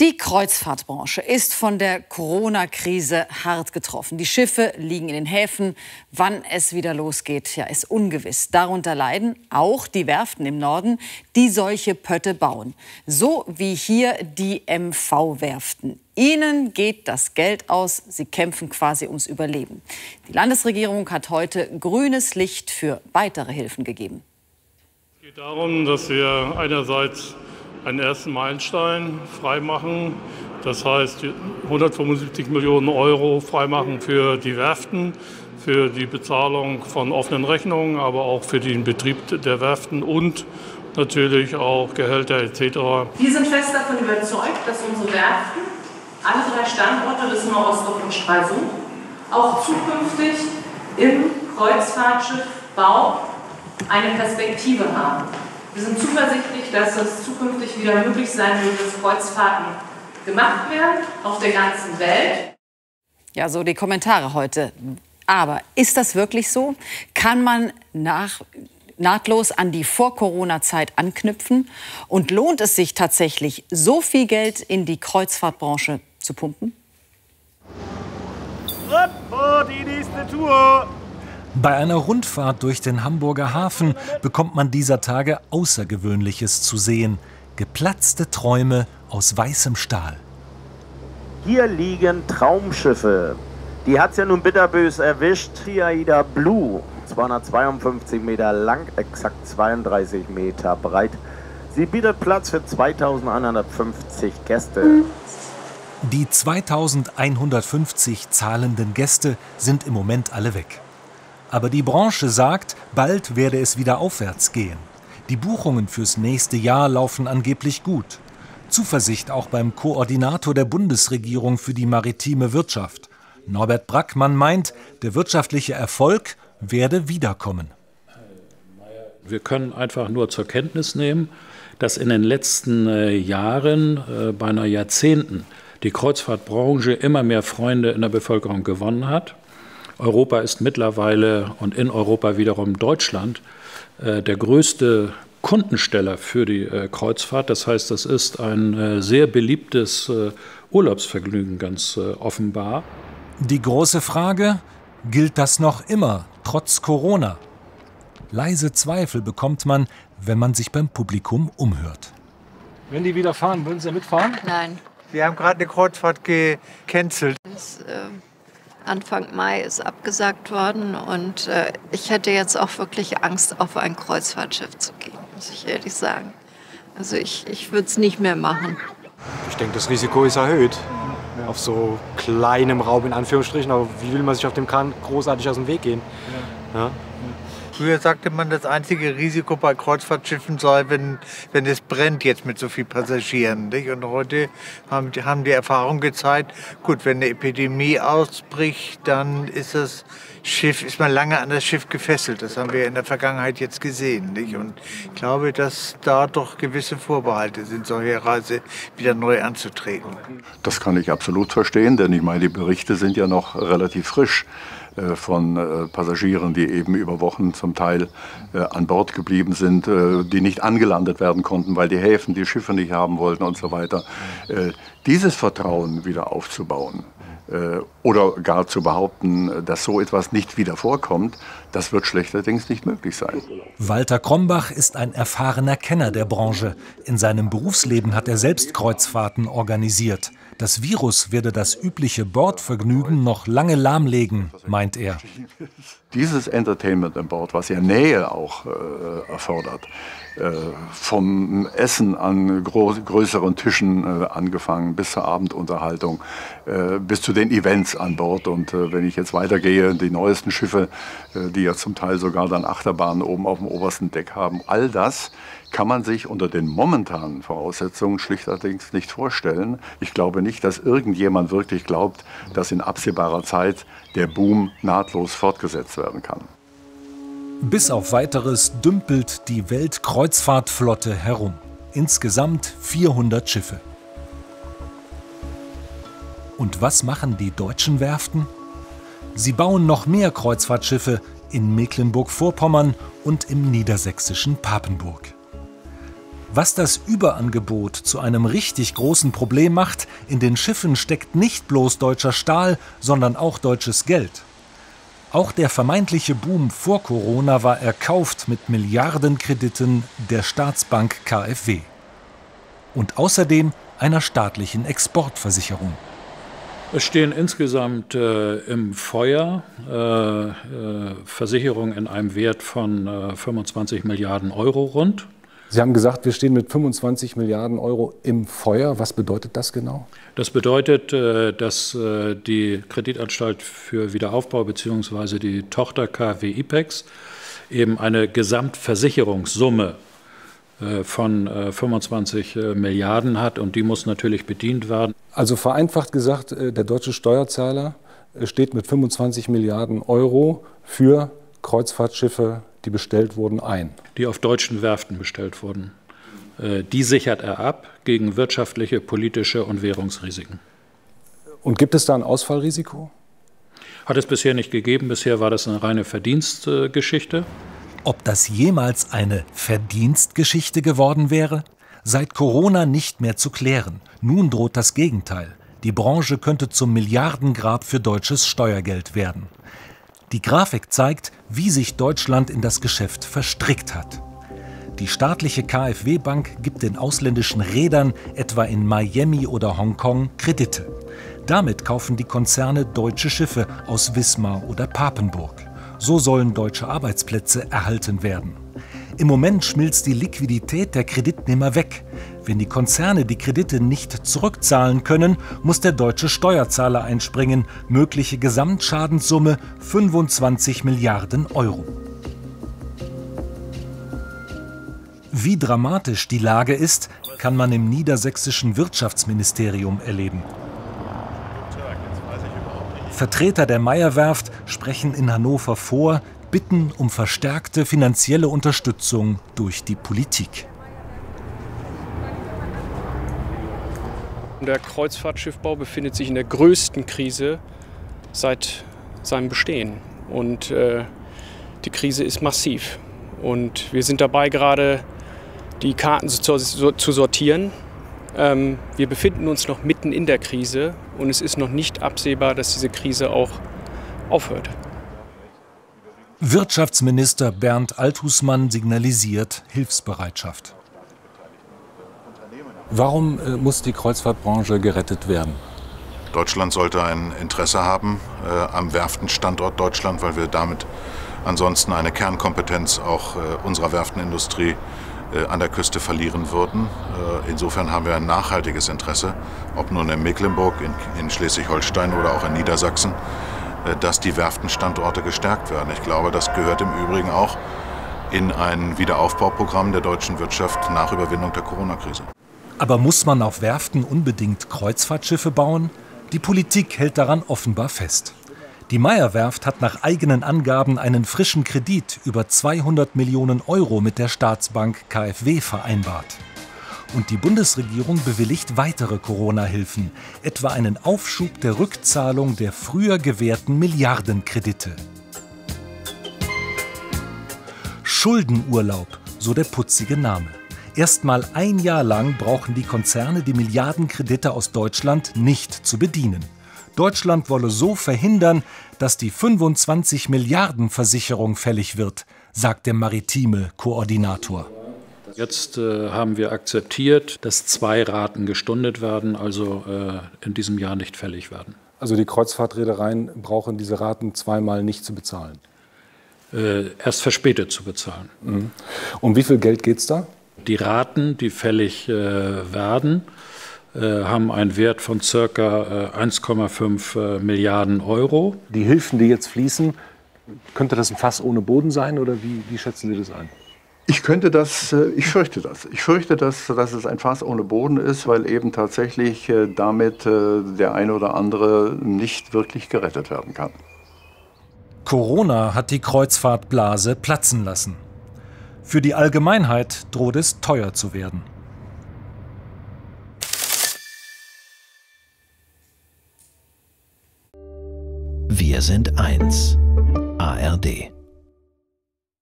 Die Kreuzfahrtbranche ist von der Corona-Krise hart getroffen. Die Schiffe liegen in den Häfen. Wann es wieder losgeht, ja, ist ungewiss. Darunter leiden auch die Werften im Norden, die solche Pötte bauen. So wie hier die MV-Werften. Ihnen geht das Geld aus. Sie kämpfen quasi ums Überleben. Die Landesregierung hat heute grünes Licht für weitere Hilfen gegeben. Es geht darum, dass wir einerseits einen ersten Meilenstein freimachen. Das heißt 175 Millionen Euro freimachen für die Werften, für die Bezahlung von offenen Rechnungen, aber auch für den Betrieb der Werften und natürlich auch Gehälter etc. Wir sind fest davon überzeugt, dass unsere Werften, alle drei Standorte des Rostock und Stralsund, auch zukünftig im Kreuzfahrtschiffbau eine Perspektive haben. Wir sind zuversichtlich, dass es zukünftig wieder möglich sein wird, dass Kreuzfahrten gemacht werden auf der ganzen Welt. Ja, so die Kommentare heute. Aber ist das wirklich so? Kann man nach, nahtlos an die Vor-Corona-Zeit anknüpfen? Und lohnt es sich tatsächlich, so viel Geld in die Kreuzfahrtbranche zu pumpen? Ab die nächste Tour! Bei einer Rundfahrt durch den Hamburger Hafen bekommt man dieser Tage Außergewöhnliches zu sehen. Geplatzte Träume aus weißem Stahl. Hier liegen Traumschiffe. Die hat es ja nun bitterbös erwischt. Triaida Blue, 252 Meter lang, exakt 32 Meter breit. Sie bietet Platz für 2150 Gäste. Die 2150 zahlenden Gäste sind im Moment alle weg. Aber die Branche sagt, bald werde es wieder aufwärts gehen. Die Buchungen fürs nächste Jahr laufen angeblich gut. Zuversicht auch beim Koordinator der Bundesregierung für die maritime Wirtschaft. Norbert Brackmann meint, der wirtschaftliche Erfolg werde wiederkommen. Wir können einfach nur zur Kenntnis nehmen, dass in den letzten äh, Jahren, äh, beinahe Jahrzehnten, die Kreuzfahrtbranche immer mehr Freunde in der Bevölkerung gewonnen hat. Europa ist mittlerweile und in Europa wiederum Deutschland äh, der größte Kundensteller für die äh, Kreuzfahrt. Das heißt, das ist ein äh, sehr beliebtes Urlaubsvergnügen ganz offenbar. Die große Frage, gilt das noch immer, trotz Corona? Leise Zweifel bekommt man, wenn man sich beim Publikum umhört. Wenn die wieder fahren, würden Sie mitfahren? Nein. Wir haben gerade eine Kreuzfahrt gecancelt. Das, äh Anfang Mai ist abgesagt worden und äh, ich hätte jetzt auch wirklich Angst, auf ein Kreuzfahrtschiff zu gehen, muss ich ehrlich sagen. Also ich, ich würde es nicht mehr machen. Ich denke, das Risiko ist erhöht. Auf so kleinem Raum in Anführungsstrichen, aber wie will man sich auf dem Kahn großartig aus dem Weg gehen? Ja. Früher sagte man, das einzige Risiko bei Kreuzfahrtschiffen sei, wenn, wenn es brennt jetzt mit so vielen Passagieren. Nicht? Und heute haben, haben die Erfahrungen gezeigt, gut, wenn eine Epidemie ausbricht, dann ist das Schiff, ist man lange an das Schiff gefesselt. Das haben wir in der Vergangenheit jetzt gesehen. Nicht? Und ich glaube, dass da doch gewisse Vorbehalte sind, solche Reise wieder neu anzutreten. Das kann ich absolut verstehen, denn ich meine, die Berichte sind ja noch relativ frisch. Äh, von äh, Passagieren, die eben über Wochen zum Teil äh, an Bord geblieben sind, die nicht angelandet werden konnten, weil die Häfen die Schiffe nicht haben wollten und so weiter. Dieses Vertrauen wieder aufzubauen, oder gar zu behaupten, dass so etwas nicht wieder vorkommt, das wird schlechterdings nicht möglich sein. Walter Krombach ist ein erfahrener Kenner der Branche. In seinem Berufsleben hat er selbst Kreuzfahrten organisiert. Das Virus werde das übliche Bordvergnügen noch lange lahmlegen, meint er. Dieses Entertainment an Bord, was ja Nähe auch äh, erfordert, äh, vom Essen an groß, größeren Tischen äh, angefangen bis zur Abendunterhaltung, äh, bis zu den Events an Bord. Und äh, wenn ich jetzt weitergehe, die neuesten Schiffe, äh, die ja zum Teil sogar dann Achterbahnen oben auf dem obersten Deck haben, all das kann man sich unter den momentanen Voraussetzungen schlichterdings nicht vorstellen. Ich glaube nicht, dass irgendjemand wirklich glaubt, dass in absehbarer Zeit der Boom nahtlos fortgesetzt werden kann. Bis auf weiteres dümpelt die Weltkreuzfahrtflotte herum. Insgesamt 400 Schiffe. Und was machen die deutschen Werften? Sie bauen noch mehr Kreuzfahrtschiffe in Mecklenburg-Vorpommern und im niedersächsischen Papenburg. Was das Überangebot zu einem richtig großen Problem macht, in den Schiffen steckt nicht bloß deutscher Stahl, sondern auch deutsches Geld. Auch der vermeintliche Boom vor Corona war erkauft mit Milliardenkrediten der Staatsbank KfW. Und außerdem einer staatlichen Exportversicherung. Es stehen insgesamt äh, im Feuer äh, äh, Versicherungen in einem Wert von 25 Milliarden Euro rund. Sie haben gesagt, wir stehen mit 25 Milliarden Euro im Feuer. Was bedeutet das genau? Das bedeutet, äh, dass äh, die Kreditanstalt für Wiederaufbau bzw. die Tochter KfW IPEX eben eine Gesamtversicherungssumme äh, von 25 Milliarden hat und die muss natürlich bedient werden. Also vereinfacht gesagt, der deutsche Steuerzahler steht mit 25 Milliarden Euro für Kreuzfahrtschiffe die bestellt wurden, ein? Die auf deutschen Werften bestellt wurden. Äh, die sichert er ab gegen wirtschaftliche, politische und Währungsrisiken. Und gibt es da ein Ausfallrisiko? Hat es bisher nicht gegeben. Bisher war das eine reine Verdienstgeschichte. Ob das jemals eine Verdienstgeschichte geworden wäre? Seit Corona nicht mehr zu klären. Nun droht das Gegenteil. Die Branche könnte zum Milliardengrab für deutsches Steuergeld werden. Die Grafik zeigt, wie sich Deutschland in das Geschäft verstrickt hat. Die staatliche KfW-Bank gibt den ausländischen Rädern, etwa in Miami oder Hongkong, Kredite. Damit kaufen die Konzerne deutsche Schiffe aus Wismar oder Papenburg. So sollen deutsche Arbeitsplätze erhalten werden. Im Moment schmilzt die Liquidität der Kreditnehmer weg. Wenn die Konzerne die Kredite nicht zurückzahlen können, muss der deutsche Steuerzahler einspringen. Mögliche Gesamtschadenssumme 25 Milliarden Euro. Wie dramatisch die Lage ist, kann man im niedersächsischen Wirtschaftsministerium erleben. Vertreter der Meierwerft sprechen in Hannover vor, bitten um verstärkte finanzielle Unterstützung durch die Politik. Der Kreuzfahrtschiffbau befindet sich in der größten Krise seit seinem Bestehen. Und äh, die Krise ist massiv. Und wir sind dabei, gerade die Karten zu, zu sortieren. Ähm, wir befinden uns noch mitten in der Krise und es ist noch nicht absehbar, dass diese Krise auch aufhört. Wirtschaftsminister Bernd Althusmann signalisiert Hilfsbereitschaft. Warum äh, muss die Kreuzfahrtbranche gerettet werden? Deutschland sollte ein Interesse haben äh, am Werftenstandort Deutschland, weil wir damit ansonsten eine Kernkompetenz auch äh, unserer Werftenindustrie äh, an der Küste verlieren würden. Äh, insofern haben wir ein nachhaltiges Interesse, ob nun in Mecklenburg, in, in Schleswig-Holstein oder auch in Niedersachsen, äh, dass die Werftenstandorte gestärkt werden. Ich glaube, das gehört im Übrigen auch in ein Wiederaufbauprogramm der deutschen Wirtschaft nach Überwindung der Corona-Krise. Aber muss man auf Werften unbedingt Kreuzfahrtschiffe bauen? Die Politik hält daran offenbar fest. Die Meyer-Werft hat nach eigenen Angaben einen frischen Kredit über 200 Millionen Euro mit der Staatsbank KfW vereinbart. Und die Bundesregierung bewilligt weitere Corona-Hilfen, etwa einen Aufschub der Rückzahlung der früher gewährten Milliardenkredite. Schuldenurlaub, so der putzige Name. Erstmal ein Jahr lang brauchen die Konzerne die Milliardenkredite aus Deutschland nicht zu bedienen. Deutschland wolle so verhindern, dass die 25 Milliarden Versicherung fällig wird, sagt der maritime Koordinator. Jetzt äh, haben wir akzeptiert, dass zwei Raten gestundet werden, also äh, in diesem Jahr nicht fällig werden. Also die Kreuzfahrtreedereien brauchen diese Raten zweimal nicht zu bezahlen? Äh, erst verspätet zu bezahlen. Mhm. Um wie viel Geld geht es da? Die Raten, die fällig äh, werden, äh, haben einen Wert von ca. 1,5 Milliarden Euro. Die Hilfen, die jetzt fließen, könnte das ein Fass ohne Boden sein oder wie, wie schätzen Sie das ein? Ich könnte das, äh, ich fürchte das. Ich fürchte, dass, dass es ein Fass ohne Boden ist, weil eben tatsächlich äh, damit äh, der eine oder andere nicht wirklich gerettet werden kann. Corona hat die Kreuzfahrtblase platzen lassen. Für die Allgemeinheit droht es teuer zu werden. Wir sind eins. ARD.